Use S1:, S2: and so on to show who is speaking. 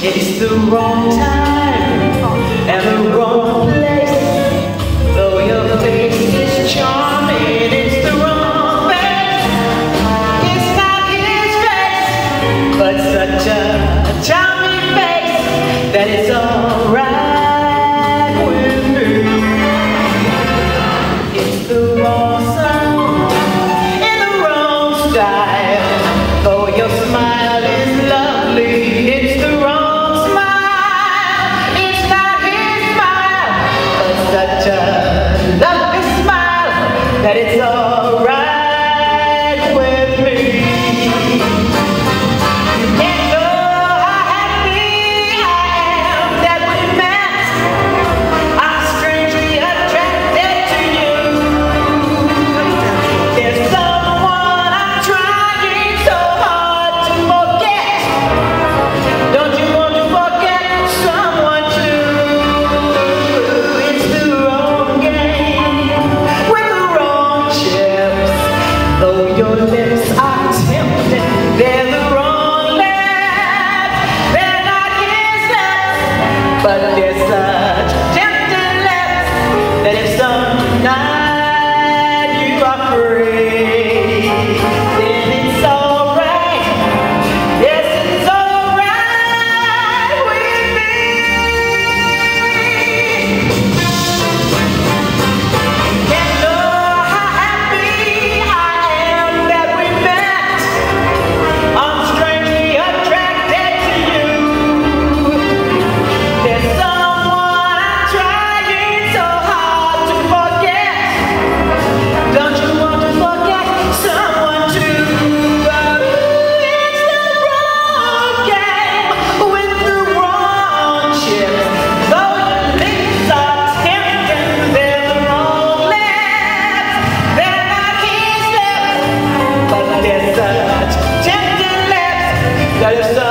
S1: It's the wrong time and the wrong place. Though your face is charming, it's the wrong face. It's not his face, but such a charming face that it's Though you're 하였사